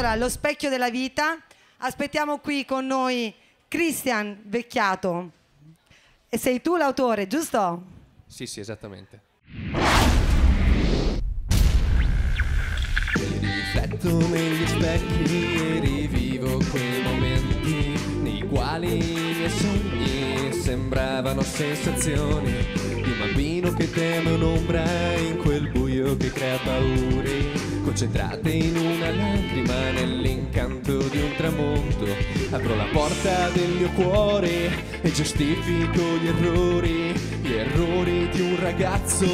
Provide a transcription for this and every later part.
Allora, lo specchio della vita. Aspettiamo qui con noi Christian Vecchiato. E sei tu l'autore, giusto? Sì, sì, esattamente. Rifletto negli specchi e rivivo quei momenti nei quali i miei sogni sembravano sensazioni di un bambino che teme un'ombra in quel buio che crea paure concentrate in una lacrima nell'incanto di un tramonto. Apro la porta del mio cuore e giustifico gli errori gli errori di un ragazzo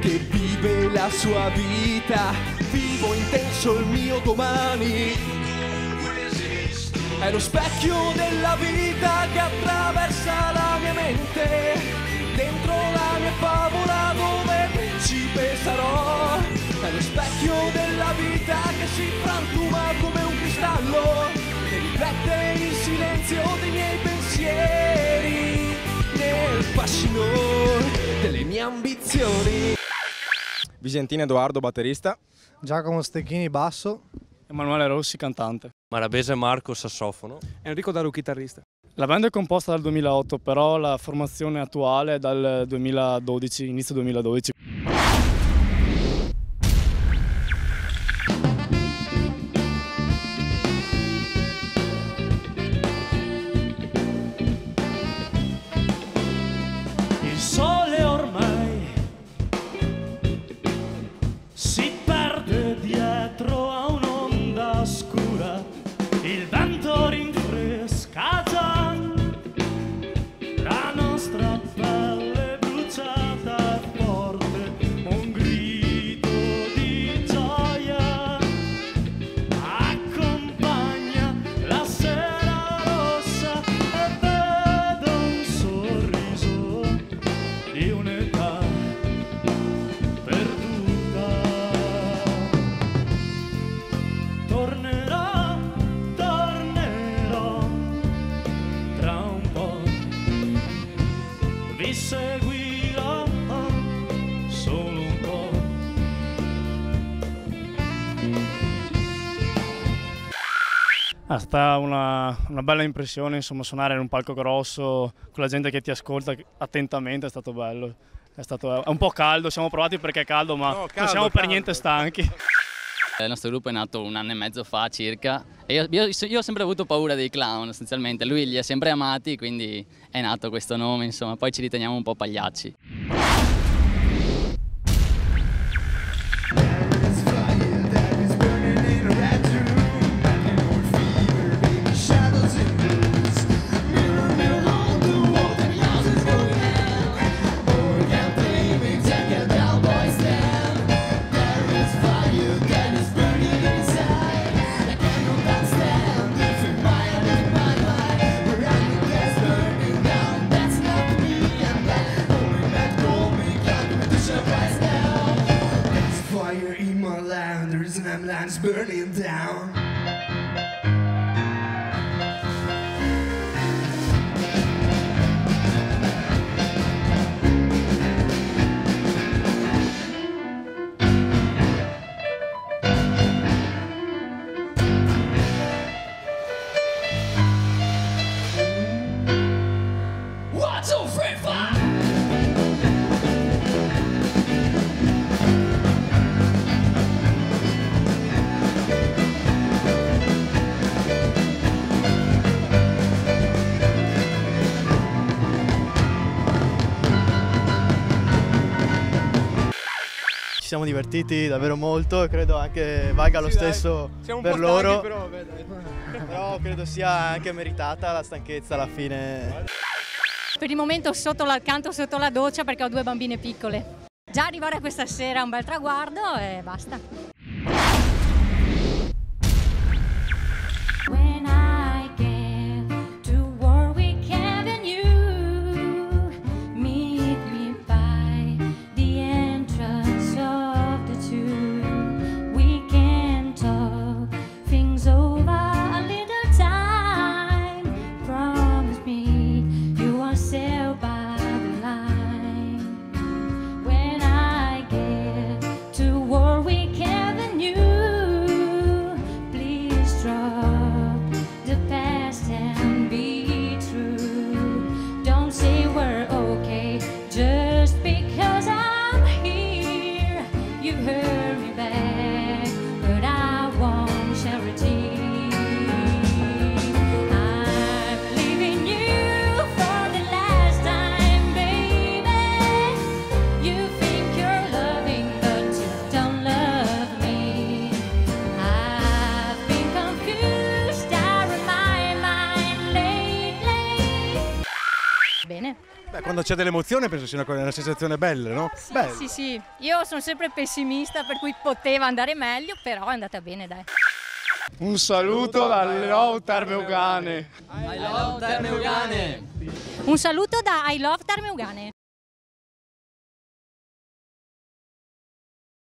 che vive la sua vita. Vivo intenso il mio domani. È lo specchio della vita che attraversa la mia mente. Dentro la mia favola dove principe sarò si frantuma come un cristallo e riflette il silenzio dei miei pensieri nel fascino delle mie ambizioni Vicentino Edoardo batterista, Giacomo Stecchini basso, Emanuele Rossi cantante, Marabese Marco sassofono. Enrico Daru chitarrista. La band è composta dal 2008, però la formazione attuale è dal 2012, inizio 2012. Il è stata una, una bella impressione, insomma, suonare in un palco grosso con la gente che ti ascolta attentamente, è stato bello. È, stato, è un po' caldo, siamo provati perché è caldo, ma non siamo per niente stanchi. Il nostro gruppo è nato un anno e mezzo fa circa e io, io- io ho sempre avuto paura dei clown essenzialmente, lui li ha sempre amati quindi è nato questo nome insomma, poi ci riteniamo un po' pagliacci. Burning down. Siamo divertiti davvero molto e credo anche valga lo stesso per loro. Però credo sia anche meritata la stanchezza alla fine. Per il momento sotto la, canto sotto la doccia perché ho due bambine piccole. Già arrivare a questa sera è un bel traguardo e basta. Quando c'è dell'emozione penso sia una, una sensazione bella, no? Bello. Sì, sì, io sono sempre pessimista per cui poteva andare meglio, però è andata bene, dai. Un saluto dalle Love Terme Ugane. Un saluto da I Love Terme Ugane.